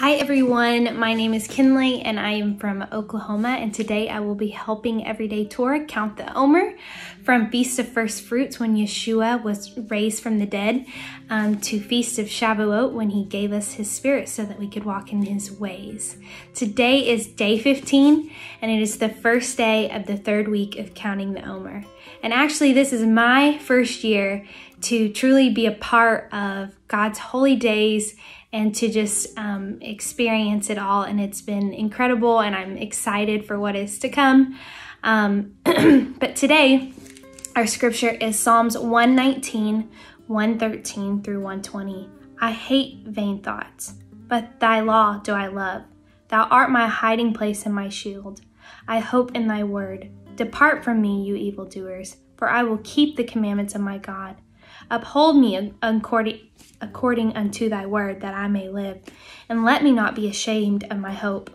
Hi everyone, my name is Kenley and I am from Oklahoma and today I will be helping Everyday Torah count the Omer from Feast of First Fruits when Yeshua was raised from the dead um, to Feast of Shavuot when he gave us his spirit so that we could walk in his ways. Today is day 15 and it is the first day of the third week of counting the Omer. And actually this is my first year to truly be a part of God's holy days and to just um, experience it all. And it's been incredible, and I'm excited for what is to come. Um, but today, our scripture is Psalms 119, 113 through 120. I hate vain thoughts, but thy law do I love. Thou art my hiding place and my shield. I hope in thy word. Depart from me, you evildoers, for I will keep the commandments of my God. Uphold me according, according unto thy word, that I may live, and let me not be ashamed of my hope.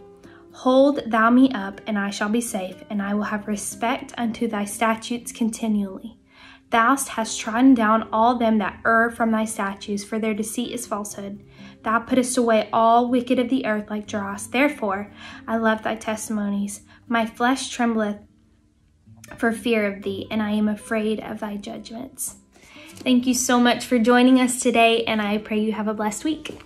Hold thou me up, and I shall be safe, and I will have respect unto thy statutes continually. Thou hast trodden down all them that err from thy statutes, for their deceit is falsehood. Thou puttest away all wicked of the earth like dross. Therefore I love thy testimonies. My flesh trembleth for fear of thee, and I am afraid of thy judgments. Thank you so much for joining us today, and I pray you have a blessed week.